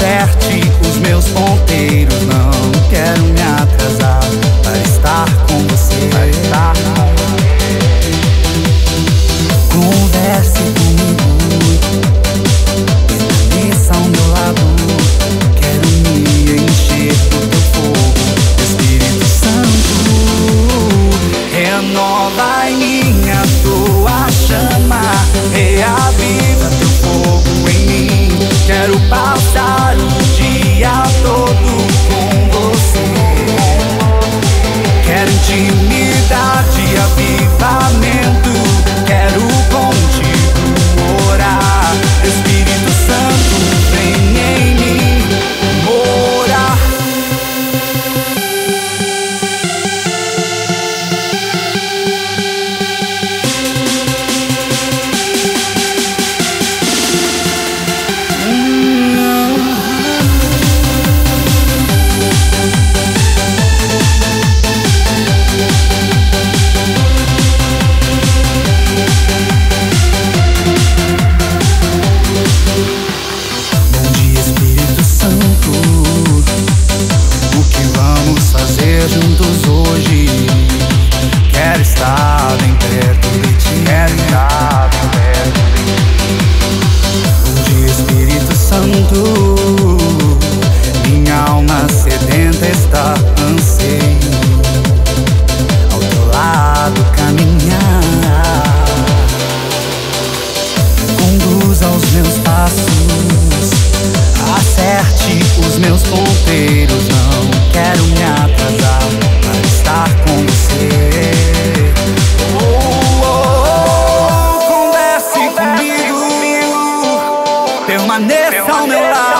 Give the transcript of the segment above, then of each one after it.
acerte os meus ponteiros. Não quero me atrasar para estar com você. Para estar com. Converse comigo, permaneça ao meu lado. Quero me encher do teu fogo, Espírito Santo. Renova em mim a tua chama, reaviva teu fogo em mim. Quero paz. Stop. roteiros Não quero me atrasar para estar com você oh, oh, oh, Converse, Converse comigo, comigo. Permaneça, permaneça ao meu lado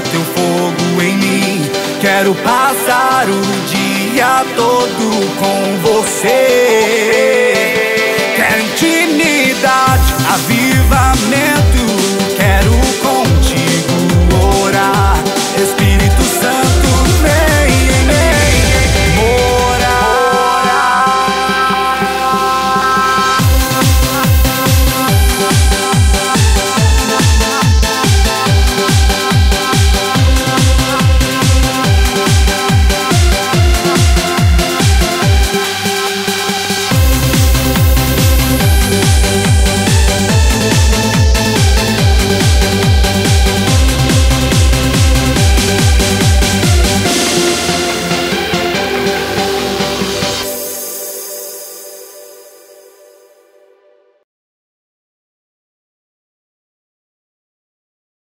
Teu fogo em mim. Quero passar o dia todo com você. Quero intimidade, avivamento.